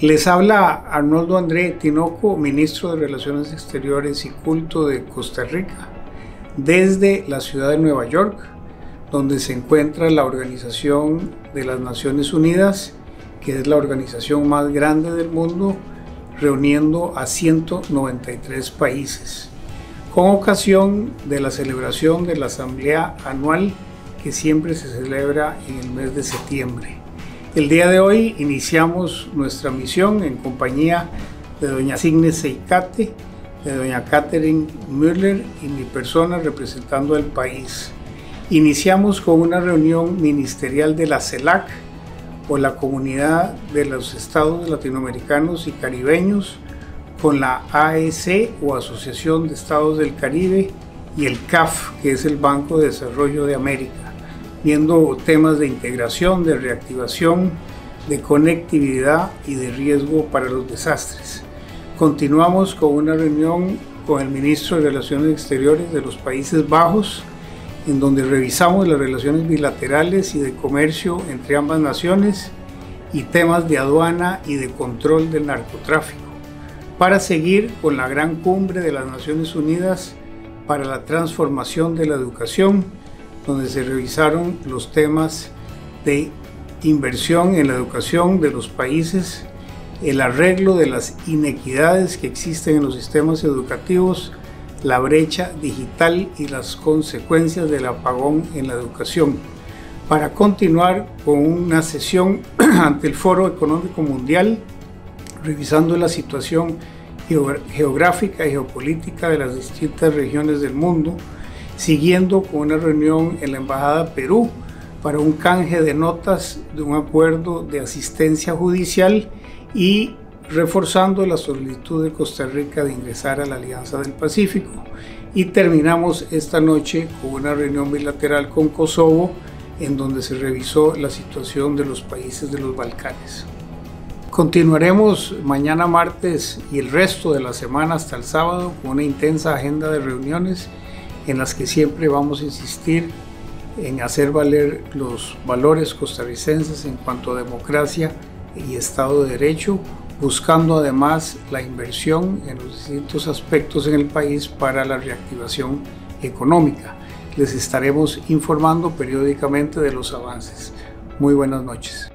Les habla Arnoldo André Tinoco, ministro de Relaciones Exteriores y Culto de Costa Rica, desde la ciudad de Nueva York, donde se encuentra la Organización de las Naciones Unidas, que es la organización más grande del mundo, reuniendo a 193 países, con ocasión de la celebración de la Asamblea Anual que siempre se celebra en el mes de septiembre. El día de hoy iniciamos nuestra misión en compañía de doña Signe Seicate, de doña Catherine Müller y mi persona representando al país. Iniciamos con una reunión ministerial de la CELAC o la Comunidad de los Estados Latinoamericanos y Caribeños con la AEC o Asociación de Estados del Caribe y el CAF, que es el Banco de Desarrollo de América viendo temas de integración, de reactivación, de conectividad y de riesgo para los desastres. Continuamos con una reunión con el ministro de Relaciones Exteriores de los Países Bajos, en donde revisamos las relaciones bilaterales y de comercio entre ambas naciones y temas de aduana y de control del narcotráfico, para seguir con la gran cumbre de las Naciones Unidas para la transformación de la educación donde se revisaron los temas de inversión en la educación de los países, el arreglo de las inequidades que existen en los sistemas educativos, la brecha digital y las consecuencias del apagón en la educación. Para continuar con una sesión ante el Foro Económico Mundial, revisando la situación geográfica y geopolítica de las distintas regiones del mundo, siguiendo con una reunión en la Embajada Perú para un canje de notas de un acuerdo de asistencia judicial y reforzando la solicitud de Costa Rica de ingresar a la Alianza del Pacífico. Y terminamos esta noche con una reunión bilateral con Kosovo en donde se revisó la situación de los países de los Balcanes. Continuaremos mañana martes y el resto de la semana hasta el sábado con una intensa agenda de reuniones en las que siempre vamos a insistir en hacer valer los valores costarricenses en cuanto a democracia y Estado de Derecho, buscando además la inversión en los distintos aspectos en el país para la reactivación económica. Les estaremos informando periódicamente de los avances. Muy buenas noches.